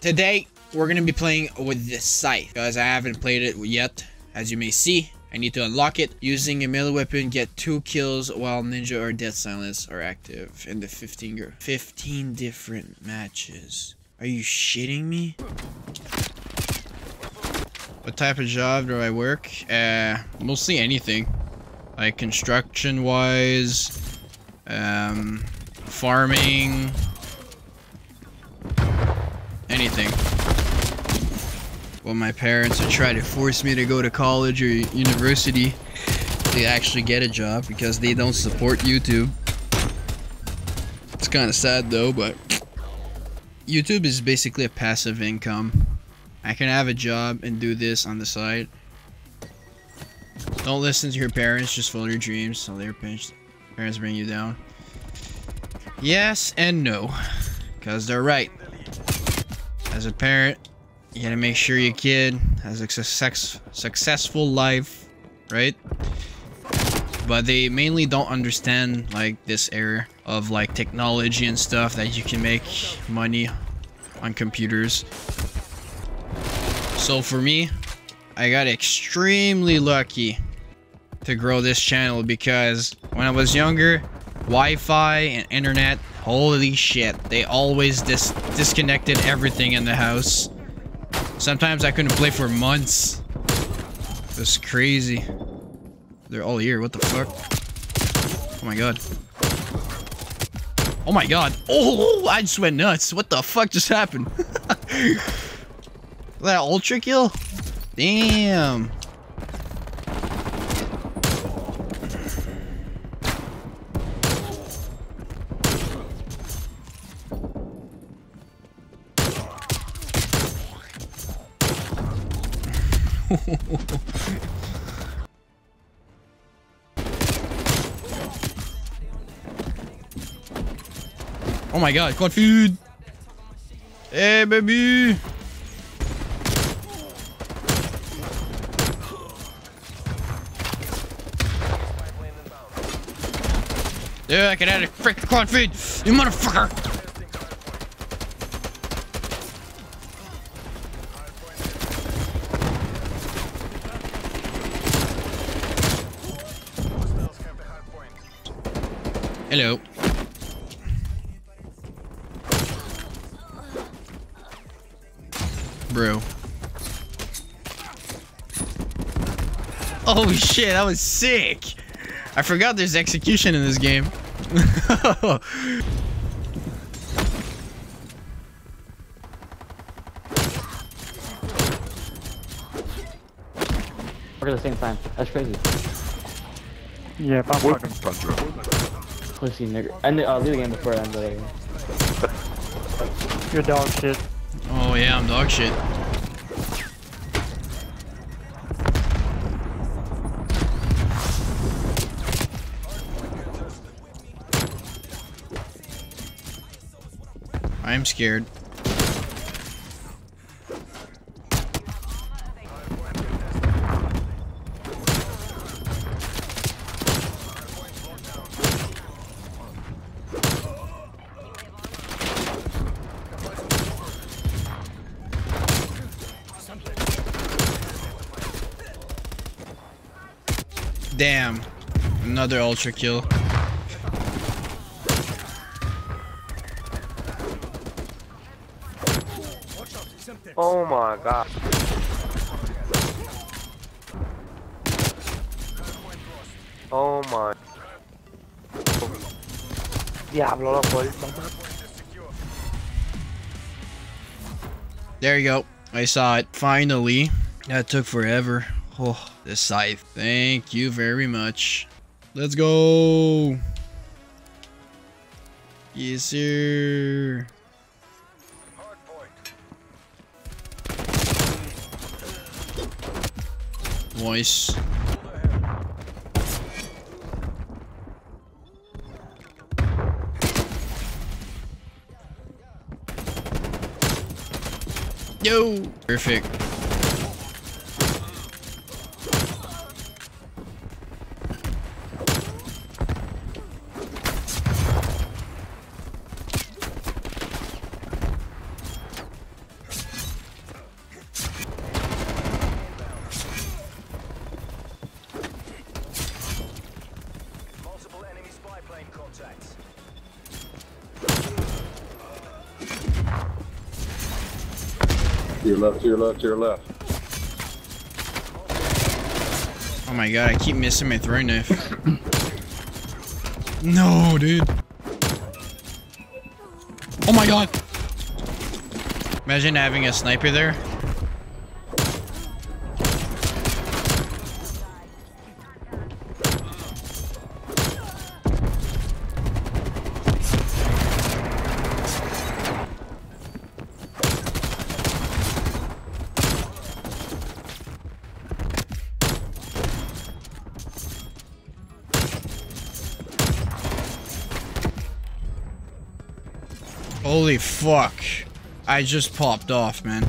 Today, we're gonna be playing with this Scythe, because I haven't played it yet. As you may see, I need to unlock it. Using a melee weapon, get 2 kills while Ninja or Dead Silence are active in the 15, 15 different matches. Are you shitting me? What type of job do I work? Uh, mostly anything. Like construction-wise, um, farming, anything. Well, my parents have tried to force me to go to college or university to actually get a job because they don't support YouTube. It's kind of sad though, but YouTube is basically a passive income. I can have a job and do this on the side. Don't listen to your parents, just follow your dreams. Don't let your parents bring you down. Yes and no, because they're right as a parent, you gotta make sure your kid has a success, successful life, right? But they mainly don't understand like this era of like technology and stuff that you can make money on computers. So for me, I got extremely lucky to grow this channel because when I was younger, Wi-Fi and internet Holy shit, they always dis disconnected everything in the house. Sometimes I couldn't play for months. It was crazy. They're all here, what the fuck? Oh my god. Oh my god. Oh, I just went nuts. What the fuck just happened? that ultra kill? Damn. Oh my god, confused. Eh, hey, baby. Yeah, I can add a freaking quad feed, you motherfucker! Hello. Bro. Oh shit, that was sick! I forgot there's execution in this game. Work at the same time. That's crazy. Yeah, but I'm fucking Pussy nigger. And uh, leave the game before I end the You're dog shit. Oh yeah, I'm dog shit. I'm scared. Damn. Another ultra kill. Oh my god. Oh my. Diablo, lo There you go. I saw it. Finally. That took forever. Oh, this scythe. Thank you very much. Let's go. Yes, sir. Voice. Yo! Perfect. To your left, to your left, to your left. Oh my god, I keep missing my throwing knife. no, dude. Oh my god. Imagine having a sniper there. Holy fuck. I just popped off, man.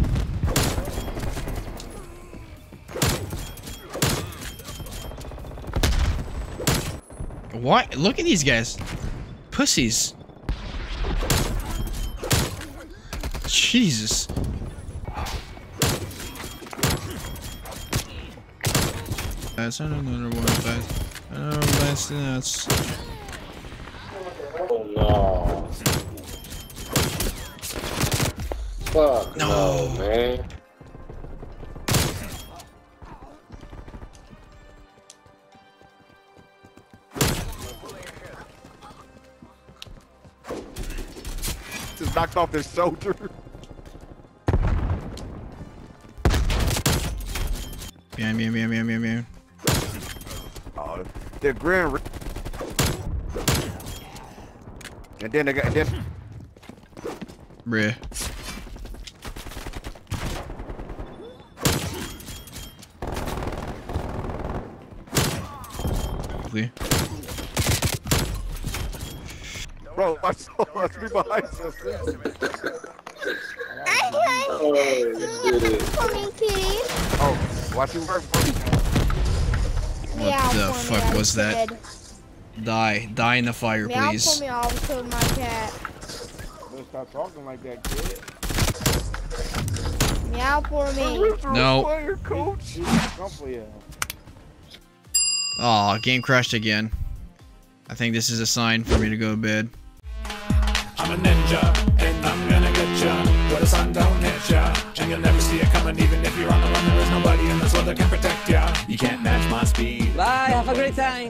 What? Look at these guys. Pussies. Jesus. That's another one, but oh, that's that's Oh no. Fuck No. no, man. Just knocked off his shoulder. Behind, behind, behind, behind, behind, behind. Oh, the Grand. And then they got and then Bruh. Hopefully. bro, I saw us be behind us. Oh, shit. Coming, kitty. Oh, watch you work, bro. What Meow the fuck I was that? said. Die. Die in the fire, Meow please. for me, I'll kill my cat. Don't stop talking like that, kid. Meow for me. No. Player, coach. Come for you. Aw, game crashed again. I think this is a sign for me to go to bed. I'm a ninja, and I'm gonna get ya. Where the sun don't hit ya, and you'll never see it coming. Even if you're on the run, there is nobody in this world that can protect ya. You can't match my speed. Bye, have a great time.